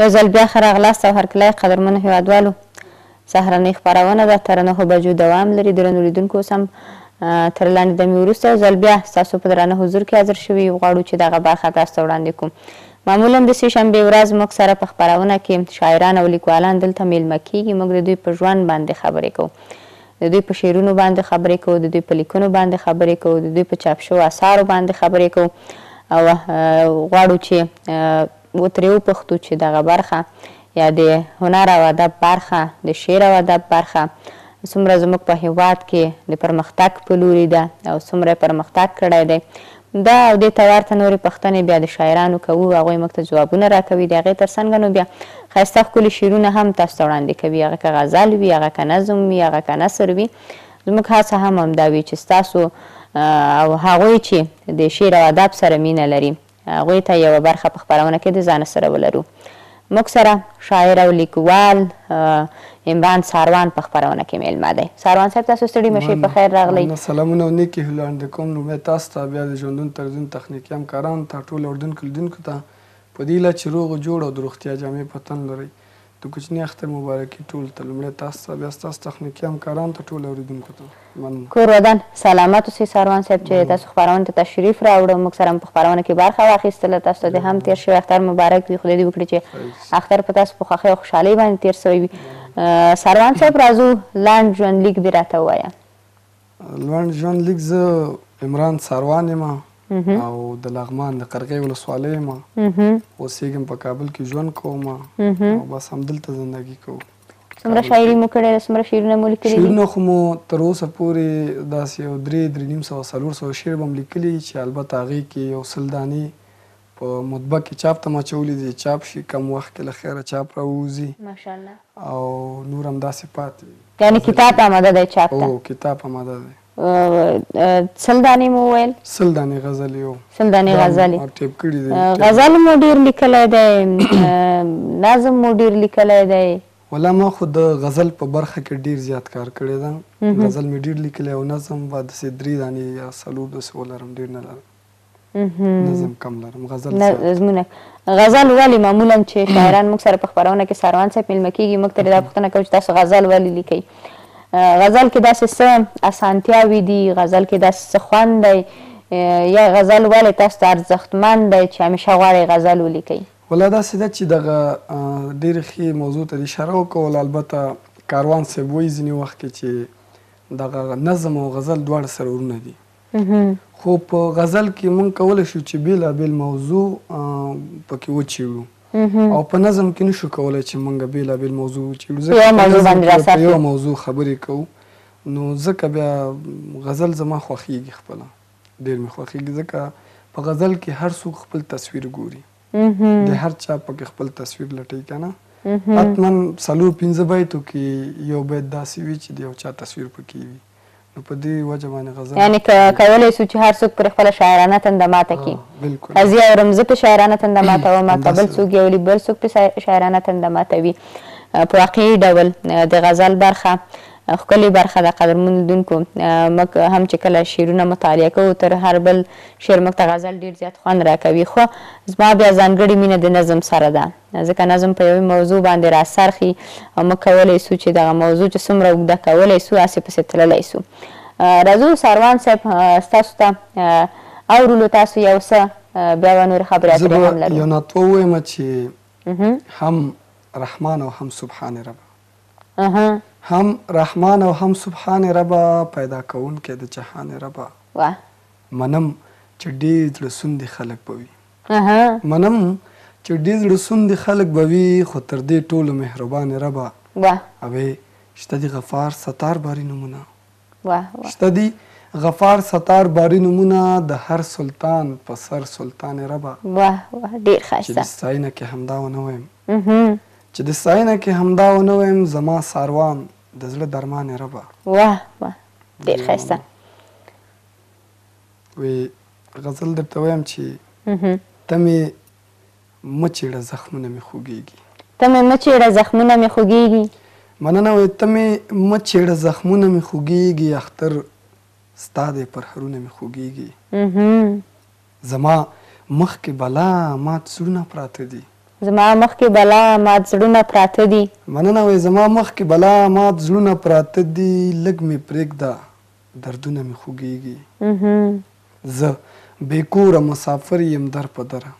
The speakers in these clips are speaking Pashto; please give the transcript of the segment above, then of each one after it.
یو ځل بیا ښه راغلاست او هرکلی قدرمنو هیوادوالو. سهارنۍ خپرونه ده تر نهو بجو دوام لري درنو لیدونکو اوس هم تر لنډې دمې وروسته یو ځل بیا ستاسو په درانه حضور کې حاضر شوي یو غواړو چې دغه برخه تاسو ته وړاندې کړو معمولا د سې شنبې ورځ موږ سره په خپرونه کې شاعران او لیکوالان دلته میلمه کیږي موږ د دوی په ژوند باندې خبرې کوو د دوی په شعرونو باندې خبرې کوو د دوی په لیکنو باندې خبرې کوو د دوی په چاپ شوو اثارو باندې خبرې کوو او غواړو چې و ترې وپوښتو چې دغه برخه یا د هنر او ادب برخه، د شعر او ادب برخه څومره زموږ په هېواد کې د پرمختګ په لوري ده او څومره یې پرمختګ کړی دی؟ دا او دې ته ورته نورې پوښتنې بیا د شاعرانو کوو، هغوی موږ ته ځوابونه راکوي، د هغې تر څنګه نو بیا ښایسته ښکلي شعرونه هم تاسو ته وړاندې کوي، هغه که غزل وي، هغه که نظم وي، هغه که نثر وي، زموږ هڅه هم همدا وي چې ستاسو او هغوی چې د شعر او ادب سره مینه لري، هغوی ته یوه برخه په خپرونه کې د ځانه سره ولرو. موږ سره شاعر او لیکوال عمران ساروان په خپرونه کې میلمه دی. ساروان صاحب تاسو ستړي مه شئ، پخیر راغلئ. مننه، سلامونه او نیکې هیلې وړاندې کوم لومړی تاسو ته بیا د ژوندون تلویزیون تخنیکي همکارانو ته ټولو اردن کې لیدونکو ته په دې هیله چې روغ جوړ او د روغتیا جامې په تن لرئ. د کوچني اختر مبارکي ټولو ته لومړی تاسو ته بیا ستاسو تخنیکي همکارانو ته ټولو اوریدونکو ته مننه. کور ودان سلامت اوسې ساروان صاحب چې تاسو خپرونې ته تشریف راوړو موږ سره هم په خپرونه کې برخه واخیستله تاسو ته دې هم تیر شوی اختر مبارک وي خدای دې وکړي چې اختر په تاسو په خوښۍ او خوشحالۍ باندې تیر شوی وي ساروان صاحب راځو لنډ ژوندلیک دې راته ووایه. لوند ژوند لیک زه عمران څاروان یم او د لغمان د قرغې ولسوالۍ یم اوسېږم په کابل کې ژوند کوم او بس همدلته زندګي کوم څومره شاعري مو کړې ده څومره شعرونه مو لیکلي دي شعرونه خو مو تر اوسه پورې داسې یو درې درې نیم سوه څلور سوه شعر به هم لیکلي چې البته هغې کې یو سل دانې په مطبع کې چاپ ته ما چولي دي چاپ شي کم وخت کې له خیره چاپ راووځي ماشاءالله او نور همداسې پاتې وي. یعنې کتاب اماده دی چاپ ته؟ هو، کتاب اماده دی. سل دانې مو وویل؟ سل دانې غزلې، هو. سل دانې غزلې. ما ټیپ کړي دي. غزل مو ډېر لیکلی دی، نظم مو ډېر لیکلی دی. والله ما خو د غزل په برخه کې ډېر زیات کار کړی ده. غزل مې ډېر لیکلی او نظم به داسې درې دانې یا څلور داسې ولرم، ډېر نه لرم. نظم کم لرم غزل زیات نظمونه غزل ولې معمولا چې شاعران موږ سره په خبرونه کې ساروان صاحب ملمه کیږي موږ ترې دا پوښتنه کوو چې تاسو غزل ولې لیکئ غزل کې داسې څه اسانتیاوې دي غزل کې داسې څه خوند دی یا غزل ولې تاسو ته ارزښتمن دی چې همیشه غواړئ غزل ولیکئ ولا داسې ده چې دغه ډېرې ښې موضوع ته اشاره وکوله البته کاروان صاحب وایي ځینې وخت کې چې دغه نظم او غزل دواړه سره ورونه دي خو په غزل کې موږ کولی شو چې بېلابېل موضوع په کې وچېړو او په نظم کې نشو کولی چې موږ بېلابېل موضوع وچېړو، ځکه په نظم کې په یوه موضوع خبرې کوو، نو ځکه بیا غزل زما خوښېږي خپله ډېر مې خوښېږي، ځکه په غزل کې هر څوک خپل تصویر ګوري، دی هر چا په کې خپل تصویر لټوي که نه؟ حتماً څلور پنځه بیتو کې یو بیت داسې وي چې د یو چا تصویر په کې وي. نو په دې وجه باندې غزل. یعنې که کولای سو چي هر څوک پرې خپله شاعرانه تنده ماته کړي. که زه یې اورم زه پرې شاعرانه تنده ماتوم، که بل څوک یې اوري بل څوک پرې شاعرانه تنده ماتوي. په واقعي ډول د غزل برخه ښکلې برخه ده. قدرمنو لیدونکو! موږ هم چي کله شعرونه مطالعه کوو تر هر بل شعر موږ ته غزل ډېر زیات خوند راکوي. خو زما بیا ځانګړې مینه د نظم سره ده. ځکه نظم په یوې موضوع باندې را څرخي او موږ کولای شو چې دغه موضوع چې څومره اوږده کولای شو هسې پسې تللی شو. راځو ساروان صاحب ستاسو ته اورولو تاسو یو څه بیا به نورې خبرې اترې هم لرو. زه به یو نعت ووایم چې هم رحمان او هم سبحان ربا. هم رحمان او هم سبحان ربا پیدا کوونکی د جهان ربا. منم چې ډېر زړه سوندي خلک به وي. منم چې ډیر زړه سوندې خلک به وي خو تر دې ټولو مهربان ربه اوې شته دي غفار ستار باري نومونه شته دي غفار ستار باري نومونه د هر سلطان په سر سلطان ربه چې د ستاینه کې همدا ونه وایم چې د ستاینه کې همدا ونه وایم زما ساروان د زړه درمان ربه ډیر خسته وي غزل درته وایم چې ته مې مه چېړه زخمونه مې خوږېږي ته مې مه چېړه زخمونه مې خوږېږي مننه وایي ته مې مه چېړه زخمونه مې خوږېږي اختر ستا دی پر هرونه مې خوږېږي زما مخکې بلا مات زړونه پراته دي زما مخکې بلا مات زړونه پراته دي مننه وایي زما مخکې بلا مات زړونه پراته دي لږ مې پرېږده دردونه مې خوږېږي زه بې کوره مسافر يم در په دره.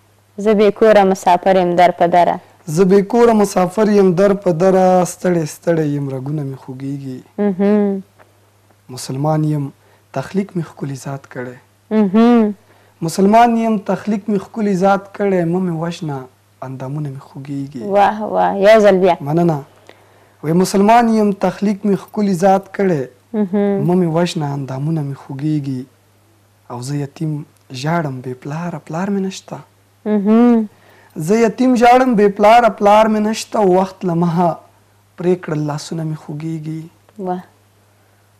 زه بې کوره مسافر يم در په دره. زه بې کوره مسافر يم در په دره ستړی ستړی يم رګونه مې خوږېږي مسلمان يم تخليق مې ښکلي ذات کړی. اهمم. مسلمان یم تخلیق می ښکلی ذات کړی مه می وژنه اندامونه می خوږیږی. واه واه یو ځل بیا. مننه وی مسلمان یم تخلیق می ښکلی ذات کړی مه می وژنه اندامونه می خوږیږی او زه یتیم ژاړم بی پلاره پلار می نشته اهمم. زه یتیم ژاړم بی پلاره پلار می نشته وخت له مه پری کړل لاسونه می خوږیږی. واه.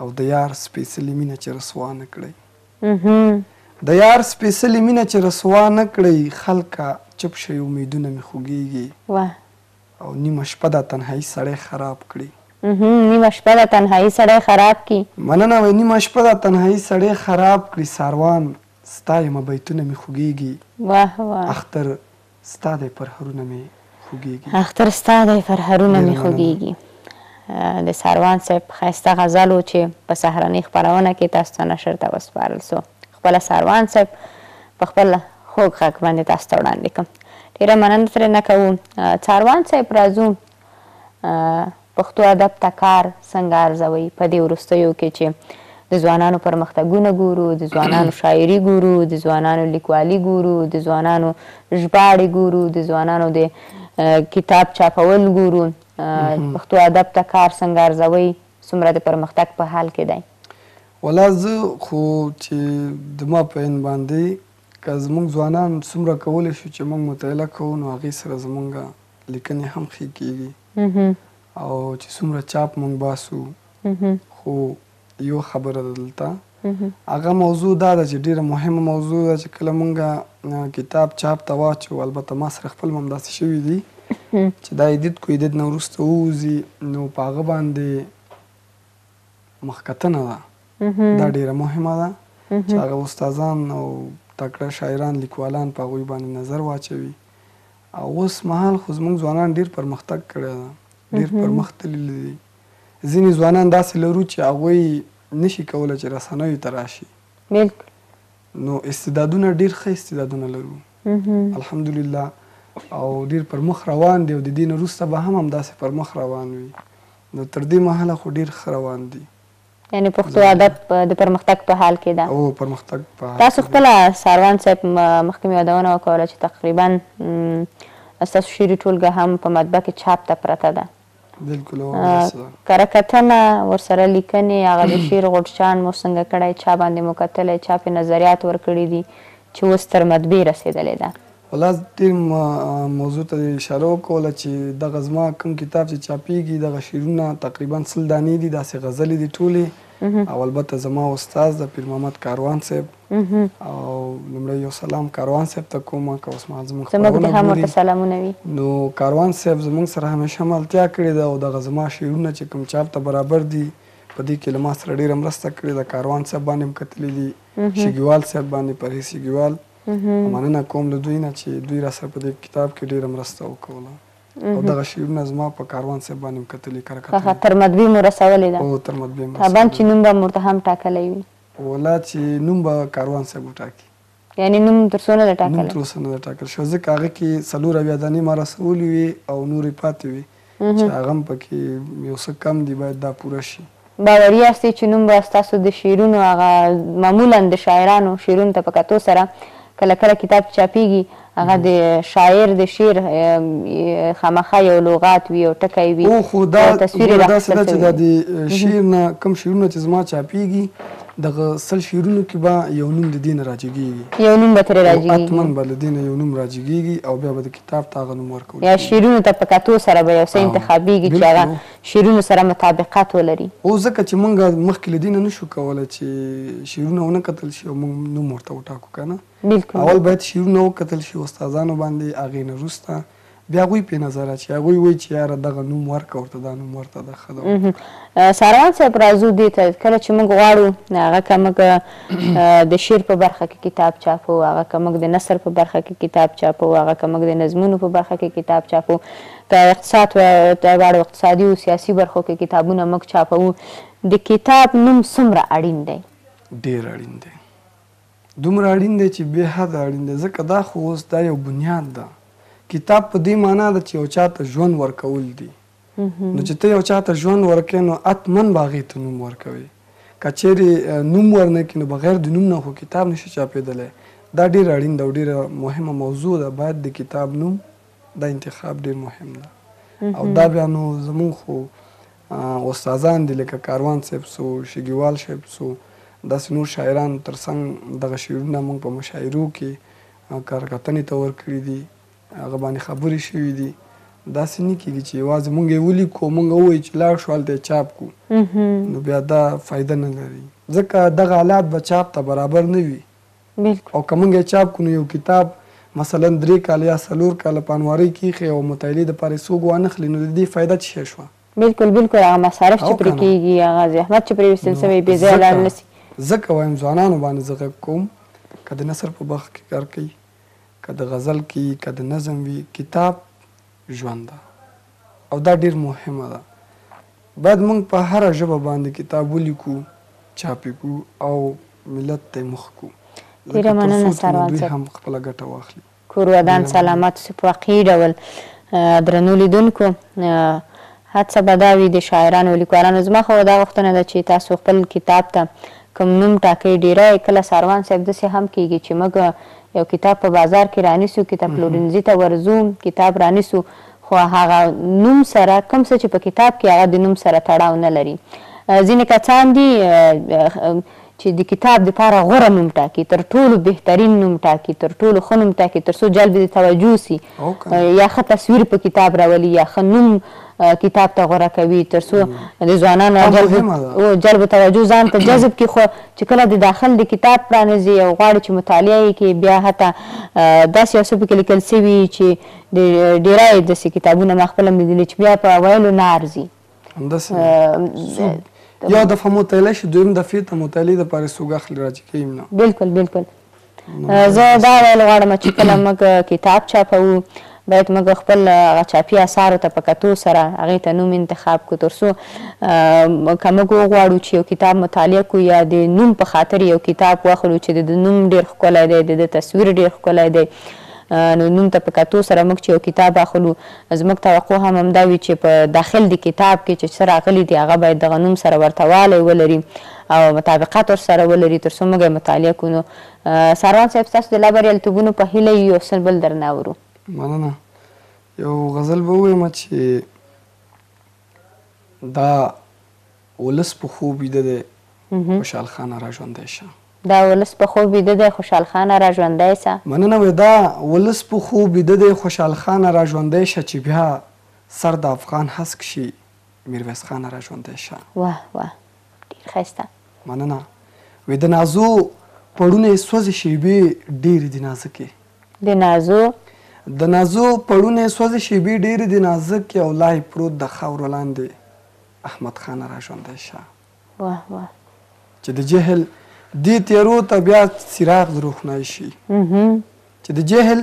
او د یار سپیڅلې مینه چې رسوا نه کړئ د یار سپیڅلې مینه چې رسوا نه کړئ خلکه چپ شئ امیدونه مې خوږیږي او نیمه شپه دا تنهایی سړی خراب کړي نیمه شپه دا تنهایی سړی خراب کړي مننه وای نیمه شپه دا تنهایی سړی خراب کړي ساروان ستا یمه بیتونه مې خوږیږي اختر ستا دی پرهرونه مې خوږیږي. اختر ستا دی پرهرونه مې خوږیږي د سروان صاحب ښایسته غزل وو چې په سهرنۍ خپرونه کې تاسو ته نشر ته وسپارل شو خپله سروان صاحب په خپل خوږ غږ باندې تاسو ته وړاندې کوم ډیره مننه ترینه کوو سروان صاحب راځو پښتو ادب ته کار څنګه ارزوئ؟ په دې وروستیو کې چې د ځوانانو پرمختګونه ګورو، د ځوانانو شاعري ګورو، د ځوانانو لیکوالي ګورو، د ځوانانو ژباړې ګورو، د ځوانانو د کتاب چاپول ګورو، پښتو ادب ته کار څنګه ارزوئ؟ څومره د پرمختګ په حال کې دی؟ ولا زه خو چې زما په اند باندې که زموږ ځوانان څومره کولی شو چې موږ مطالعه کوو نو هغې سره زموږ لیکنې هم ښې کېږي او چې څومره چاپ مونږ باسو خو یو خبره ده دلته هغه موضوع دا ده چې ډېره مهمه موضوع ده چې کله مونږ کتاب چاپ ته واچو البته ما سره خپل هم داسې شوي دي چې دا ایدیت کو ایدیت نه وروسته ووځي نو په هغه باندې مخکتنه ده دا ډېره مهمه ده چې هغه استادان او تکړه شاعران لیکوالان په هغوی باندې نظر واچوي اوس مهال خو زموږ ځوانان ډېر پرمختګ کړی ده، ډېر پرمخ تللي دي. ځینې ځوانان داسې لرو چې هغوی نه شي کولی چې رسنیو ته راشي. بلکل. نو استعدادونه ډېر ښه استعدادونه لرو الحمدلله او ډېر پرمخ روان دي او د دې نه وروسته به هم همداسې پرمخ روان وي. نو تر دې مهاله خو ډېر ښه روان دي. یعنې پښتو ادب د پرمختګ په حال کې ده. هو پرمختګ په حال کې ده. تاسو خپله ساروان صاحب مخکې مې یادونه وکوله چې تقریباً ستاسو شعري ټولګه هم په مطبعه کې چاپ ته پرته ده. بلکل هو همداسې ده. کره کتنه ورسره لیکنې هغه د شعر غوټچاڼ مو څنګه کړی، چا باندې مو کتلی، چا پرې نظریات ورکړي دي چې اوس تر مطبعې رسېدلې ده؟ ولا ډیر موضوع ته اشاره وکوله چی دغه زما کوم کتاب چی چاپیږي دغه شعرونه تقریبا سل دانې دي داسې غزلې دي ټولې او البته زما استاد د پیر محمد کاروان صاحب او لمړی یو سلام کاروان صاحب ته کوم که اوس مهال زموږ خپرونه ګوري نو کاروان صاحب زموږ سره همیشه ملتیا کړې ده او دغه زما شعرونه چې کوم چاپ ته برابر دي په دې کې له ما سره ډېره مرسته کړې ده کاروان صاحب باندې هم کتلي دي شګیوال صاحب باندې پرهیز شګیوال مننه کوم له دوی نه چې دوی راسره په دې کتاب کې ډېره مرسته وکوله او دغه شعرونه زما په کاروان صاحب باندې هم کتلي کره کتلي هغه تر مطبعې مو رسولې ده او تر مطبعې مو طبعا چې نوم به مو ورته هم ټاکلی وي ولا چې نوم به کاروان صاحب وټاکي یعنی نوم تر څو نه ده ټاکلی نوم تر اوسه نه ده ټاکل شوی ځکه هغه کې څلور اویا دانې ما رسولې وې او نورې پاتې وې چې هغه هم پکې یو څه کم دي باید دا پوره شي. باوري یاستئ چې نوم به ستاسو د شعرونو هغه معمولاً د شاعرانو شعرونو ته په کتو سره کله کله کتاب چې چاپېږي هغه د شاعر د شعر خامخا یو لغات وي، یو ټکی وي، یو تصویر یې راخیستل شوی وي. خو دا داسې ده چې دا د شعر نه کوم شعرونه چې زما چاپېږي دغه سل شعرونو کې به یو نوم د دې نه راجګېږي. یو نوم به ترې راجګېږي. حتماً به له دې نه یو نوم راجګېږي او بیا به د. تر ته هغه نوم ورکول یا شعرونو ته په کتو سره به یو څه انتخابیږي چې هغه شعرونو سره مطابقت ولري او ځکه چې مونږ مخکې له دې نه نشو کولی چې شعرونه ونه کتل شي او مونږ نوم ورته وټاکو که نه اول باید شعرونه وکتل شي استادانو باندې هغې نه وروسته بیا هغوی پې نظر اچي هغوی وایي چې یاره دغه نوم ورکه ورته دا نوم ورته ده ښه ده ساروان صاحب راځو دې ته کله چې موږ غواړو هغه که موږ د شعر په برخه کې کتاب چاپوو، هغه که موږ د نثر په برخه کې کتاب چاپوو، هغه که موږ د نظمونو په برخه کې کتاب چاپوو، که اقتصاد په دواړو اقتصادي او سیاسي برخو کې کتابونه موږ چاپوو، د کتاب نوم څومره اړین دی؟ ډېر اړین دی. دومره اړین دی چې بې حده اړین دی، ځکه دا خو اوس دا یو بنیاد ده. کتاب په دې مانا ده چې یو چا ته ژوند ورکول دي. نو چې ته یو چا ته ژوند ورکې نو اتمن باغې ته نوم ورکوي که چیرې نوم ورنه کې نو بغیر د نوم نه خو کتاب نشي چاپېدلی دا ډیر اړین ده او ډیره مهمه موضوع ده باید د کتاب نوم دا انتخاب ډیر مهم ده او دا بیا نو زمون خو استادان دي لکه کاروان صاحب سو شګیوال صاحب سو داسې نور شاعران ترڅنګ دغه شعرونه موږ په مشاعرو کې کارکتنې ته ورکړي دي هغه باندې خبرې شوي دي داسې نه کېږي چې یوازې مونږ یې ولیکو مونږ ووایو چې لاړ شو هلته یې چاپ کړو نو بیا دا فایده نه لري ځکه دغه حالات به چاپ ته برابر نه وي او که مونږ یې چاپ کړو نو یو کتاب مثلا درې کاله یا څلور کاله په انوارۍ کې ایښی او مطالعې دپاره یې څوک وانخلي نو د دې فایده څه شی شوه بلکل بلکل هغه مصارف چې پرې کېږي هغه زحمت چې پرې ویستل شوی بې ځایه لاړ نه شي ځکه وایم ځوانانو باندې زه غږ کوم که د نثر په برخه کې کار کوي که د غزل کې وي که د نظم وي کتاب ژوند ده او دا ډېر مهمه ده باید موږ په هره ژبه باندې کتاب ولیکو چاپ یې کړو او ملت ته یې مخ کړو ډېره مننه سروان دوی صاحب هم خپله ګټه واخلي کور ودان ډېره مننه. سلامت اوسې په واقعي ډول آه، درنو لیدونکو آه، هڅه به دا وي د شاعرانو او لیکوالانو زما خو دا غوښتنه ده چې تاسو خپل کتاب ته کوم نوم ټاکۍ ډیره یې کله ساروان صاحب دسې هم کیږې چې موږ یو کتاب په بازار کې رانیسو کتاب پلورنځي ته ورځو کتاب رانیسو خو هغه نوم سره کوم څه چې په کتاب کې هغه د نوم سره تړاو نه لري ځینې کسان دي چې د کتاب د پاره غوره نوم ټاکي تر ټولو بهترین نوم ټاکي تر ټولو ښه نوم ټاکي تر څو جلب د توجه سي یا ښه تصویر په کتاب راولي یا ښه نوم کتاب ته غوره کوي تر څو د ځوانانو جلب توجه ځان ته جذب کړي خو چې کله د داخل د کتاب پرانیزي او غواړي چې مطالعه یې کړي بیا حتی داسې یو څه پکې لیکل شوي چې ډیری یې داسې کتابونه ما خپله لیدلي چې بیا په ویلو نه ارزي همداسې یا دفعه مطالعه شي دویم دفعې ته مطالعې دپاره څوک اخلي راجع کوي نه بلکل بلکل زه دا ویل غواړم چې کله موږ کتاب چاپوو باید موږ خپل هغه چاپي اثارو ته په کتو سره هغې ته نوم انتخاب کړو تر څو که موږ وغواړو چې یو کتاب مطالعه کړو یا د نوم په خاطر یو کتاب واخلو چې د ده نوم ډېر ښکلی دی د ده تصویر ډېر ښکلی دی نو نوم ته په کتو سره موږ چې یو کتاب اخلو زموږ توقع هم همدا وي چې په داخل د کتاب کې چې څه راغلي دي هغه باید دغه نوم سره ورته والی ولري او مطابقت ورسره ولري ترڅو موږ یې مطالعه کړو نو ساروان صاحب ستاسو د لا بریالیتوبونو په هیله یو یو څه بل درنه اورو. مننه یو غزل به ووایم چې دا ولس په خوب ویده دی خوشحال خانه را ژوندی شه. دا ولس په خوب ویده دی خوشحال خانه را ژوندی شه. مننه وې دا ولس په خوب ویده دی خوشحال خانه را ژوندی شه چې بیا سر د افغان هسک شي میرویس خانه را ژوندی شه. واه واه. ډیر ښایسته. مننه وی د نازو پړونی سوځی شیبی ډیری دی نازکی. د نازو. د نازو پړونی سوځی شیبی ډیری دی نازکی او لا یی پروت ده خاورو لاندی احمد خانه را ژوندی شه. واه واه. چې د جهل دې تیرو ته بیا څراغ د روښنای شي چې د جهل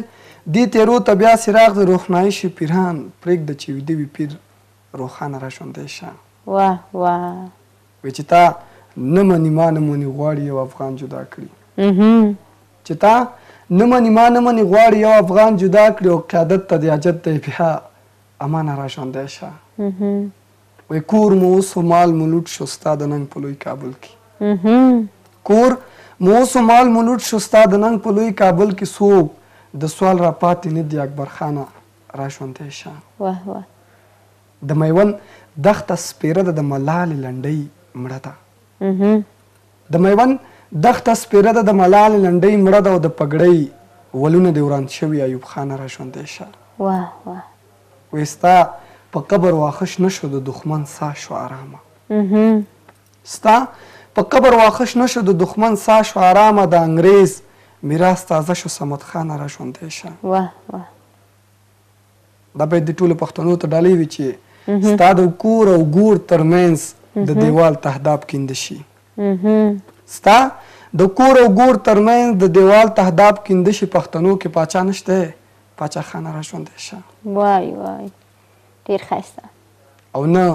دې تیرو ته بیا څراغ د روښنای شي پیران پریږده چې ویده وي پیر روښانه را ژوندی شه. واه واه. وې چې تا نه مني ما نه مني غواړي یو افغان جدا کړي. اها. چې تا نه مني ما نه مني غواړي یو افغان جدا کړي او قیادت ته دې حاجت دی بیا امانه را ژوندی شه. اها. وې کور مو وسو مال مو لوټ شو ستا د ننګ په لوی کابل کې. اها. کور مو وسو مال مو لوټ شو ستا د ننګ په لوی کابل کې څوک د سوال را پاتې نه دي اکبر خانه. را ژوندی شه. واه واه. د میوند دښته سپیره ده د ملالې لنډۍ مړه ده. د میوند دښته سپیره ده د ملالې لنډۍ مړه ده او د پګړۍ ولونه دې وران شوي ایوب خانه را ژوندی شه. واه واه. وې ستا په قبر واښه شنه شو د دښمن ساه شوه ارامه. ستا په قبر واښه شنه شو د دښمن ساه شوه ارامه د انګرېز میراث تازه شو صمد خانه را ژوندی شه. واه واه. دا باید دې ټولو پښتنو ته ډالۍ وي چې ستا د کور او ګور تر منځ د دېوال تهداب کیند شي. ستا د کور او ګور تر منځ د دېوال تهداب کیند شي پښتنو کې پاچا نشته پاچا خانه را ژوندی شه. وای وای. ډیر خایسته او نه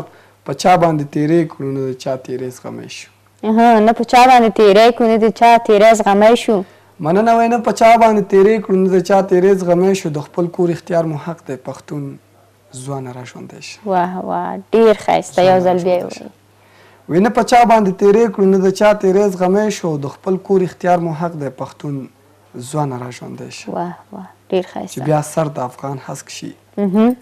په چا باندې تیری کړو نه د چا تیری زغمی شو ها نه په چا باندې تیری کړو نه د چا تیری زغمی شو مننه وای نه په چا باندې تیری کړو نه د چا تیری زغمی شو د خپل کور اختیار مو حق دی پښتون ځوانه را ژوندی شه واه واه ډیر خایسته یو ځل بیا وای وی نه په چا باندې تیری کړو نه د چا تیری زغمی شو د خپل کور اختیار مو حق دی پښتون ځوانه را ژوندی شه. واه واه ډیر ښایسته. چې بیا سر د افغان هسک شي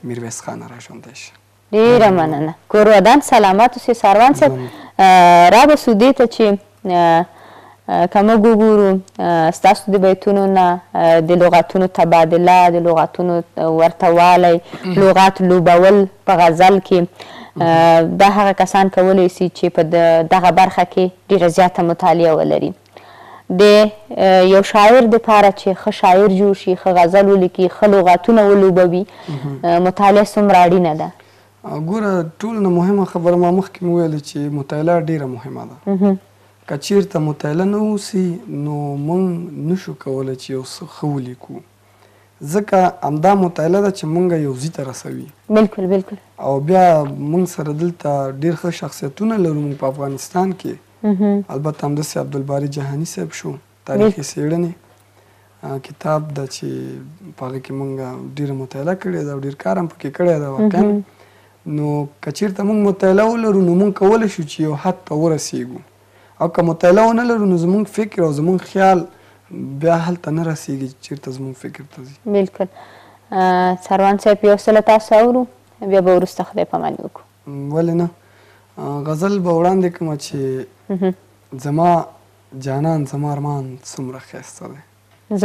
میرویس خانه را ژوندی شه. ډیره مننه کور ودان سلامت اوسې ساروان صاحب را به سو دې ته چې که موږ وګورو ستاسو د بیتونو نه د لغاتونو تبادله د لغاتونو ورته والی لغات لوبول په غزل کې دا هغه کسان کولی سي چې په دغه برخه کې ډیره زیاته مطالعه ولري. د یو شاعر دپاره چې ښه شاعر جوړ شي، ښه غزل ولیکي، ښه لغاتونه ولوبوي، مطالعه څومره اړینه ده؟ ګوره ټول نه مهمه خبره ما مخکې هم ویله چې مطالعه ډېره مهمه ده. که چېرته مطالعه نه اوسي نو موږ نه شو کولی چې یو څه ښه ولیکو. ځکه همدا مطالعه ده چې موږ یو ځي ته رسوي. بلکل بلکل. او بیا موږ سره دلته ډېر ښه شخصیتونه لرو موږ په افغانستان کې. البته همدسې عبدالباري جهاني صاحب شو تاریخي څېړنې کتاب ده چې په هغه کې مونږ ډېره مطالعه کړې ده او ډېر کار هم پکې کړی ده واقعا نو که چېرته مونږ مطالعه ولرو نو مونږ کولی شو چې یو حد ته ورسېږو او که مطالعه ونه لرو نو زمونږ فکر او زمونږ خیال بیا هلته نه رسېږي چې چېرته زمونږ فکر ته ځي بلکل څاروان صاحب یو څه له تاسو اورو بیا به وروسته خدای پاماني وکړو ولې نه غزل به وړاندې کړم چې زما جانان زما ارمان څومره ښایسته دی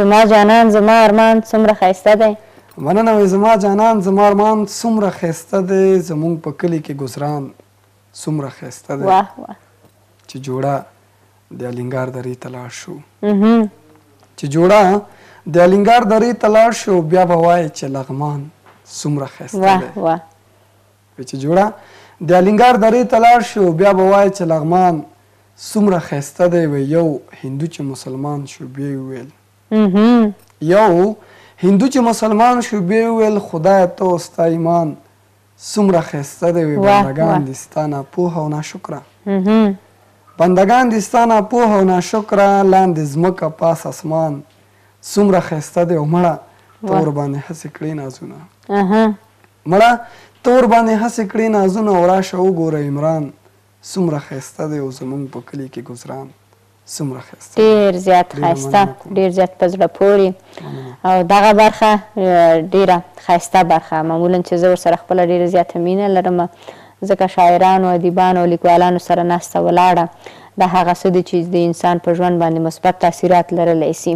زما جانان زما ارمان څومره ښایسته دی مننه وې زما جانان زما ارمان څومره ښایسته دی زمونږ په کلي کې ګزران څومره ښایسته دی واه واه چې جوړه د الینګار درې ته لاړ شو چې جوړه د الینګار درې ته لاړ شو بیا به وایې چې لغمان څومره ښایسته دی واه واه وي چې جوړه د الینګار درې ته لاړ شو بیا به وایې چې لغمان څومره ښایسته دی وي یو هندو چې مسلمان شو بیا یې وویل یو هندو چې مسلمان شو بیا یې وویل خدایه ته او ستا ایمان څومره ښایسته دی وي بندګان دي ستا ناپوه او ناشکره بندګان دي ستا ناپوه او ناشکره لاندې ځمکه پاس اسمان څومره ښایسته دی او مړه ته ورباندې هسې کړې نازونه مړه ته ورباندې هسې کړې نازونه او راشه وګوره عمران څومره ښایسته دی او زمونږ په کلي کې ګذران څومره ښایسته دی ډیر زیات ډیره ښایسته مننه کوم ډیر زیات په زړه پوري مننه او دغه برخه ډیره ښایسته برخه معمولا چې زه ورسره خپله ډیره زیاته مینه لرم ځکه شاعرانو ادیبانو او لیکوالانو سره ناسته ولاړه دا هغه څه دي چې د انسان په ژوند باندې مثبت تاثیرات لرلای شي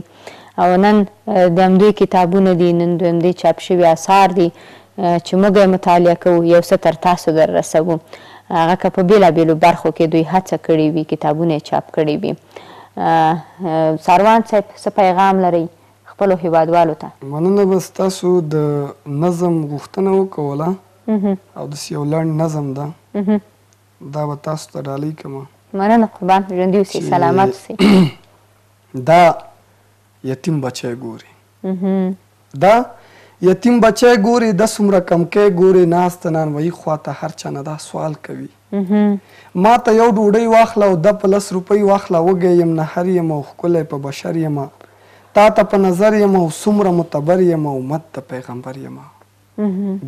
او نن د همدوی کتابونه دي، نن د همدوی چاپ شوي اثار دي چې موږ یې مطالعه کوو، یو څه تر تاسو در رسوو، هغه که په بېلا بېلو برخو کې دوی هڅه کړې وي، کتابونه یې چاپ کړي وي. ساروان صاحب څه پیغام لرئ خپلو هېوادوالو ته؟ مننه، بس تاسو د نظم غوښتنه وکوله او داسې یو لنډ نظم ده، دا به تاسو ته ډالۍ کړم. مننه قربان، ژوندي اوسئ، سلامت اوسئ. دا یتیم بچی ګوری دا یتیم بچی ګوری ده سومره کمکی ګوری ناست ده نانوایی خواته هر چا نه دا سوال کوی ماته یو ډوډی واخله او ده په لس روپی واخله وږی یم نهر یم او ښکلی په بشر یم تاته په نظر یم او سومره متبر یم امت ده پیغمبر یم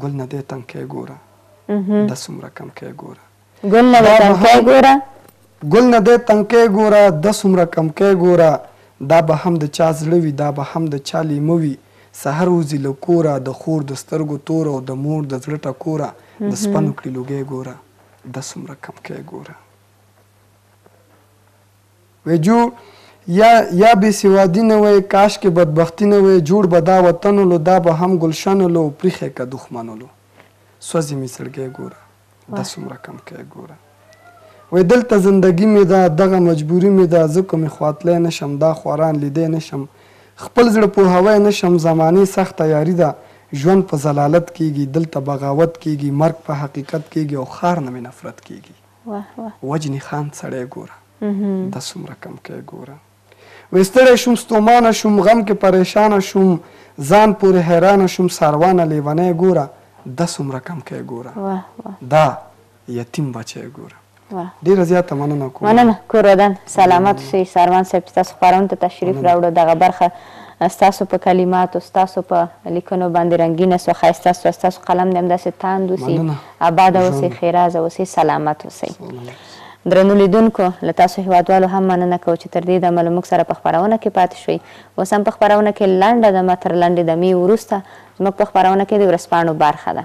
ګل نه دی تنکی ګوره ده سومره کمکی ګوره. ګل نه دی تنکی ګوره. ګل نه دی تنکی ګوره ده څومره کمکی ګوره دا به هم د چا زړه وي دا به هم د چا لېمه وي سحر وځي له کوره د خور د سترګو تور او د مور د زړه ټکوره د سپنو کړي لوګی ګوره ده څومره کمکی ګوره. وې جو یا یا بې سوادي نه وای کاشکې بدبختي نه وای جوړ به دا وطن ولو دا به هم ګلشن ولو پریښی که دښمن ولو سوځي مې زړګی ګوره. دا څومره کم کئ ګوره وای دلته زندګی می ده دغه مجبوری می ده زه کومی خوا تلی نه شم دا خواران لیدی نه شم خپل زړه پوهوی نه شم زمانی سخته یاری ده ژوند په ذلالت کیږی دلته بغاوت کیږی مرګ په حقیقت کیږی او ښار نه می نفرت کیږی واه واه. وجنی خان سړی ګوره دا څومره کم کئ ګوره. وې ستړی شوم ستومانه شوم غم کې پرېشانه شوم ځان پورې حیرانه شوم ساروانه لېونی ګوره ده څومره کم کئ ګوره دا یتیم بچی ګوره ډیره زیاته مننه کوم مننه کور ودان سلامت اوسئ ساروان صاحب چې تاسو خپرونې ته تشریف راوړو دغه برخه ستاسو په کلماتو ستاسو په لیکنو باندې رنګینه سوه ښایسته سوه ستاسو قلم دې همداسې تاند اوسي اباد اوسئ، ښېراز اوسئ، سلامت اوسئ. درنو لیدونکو، له تاسو هېوادوالو هم مننه کوو چې تر دې دمه له موږ سره په خپرونه کې پاتې شوئ. اوس هم په خپرونه کې لنډه دمه، تر لنډې دمې وروسته زموږ په خپرونه کې د ورځپاڼو برخه ده.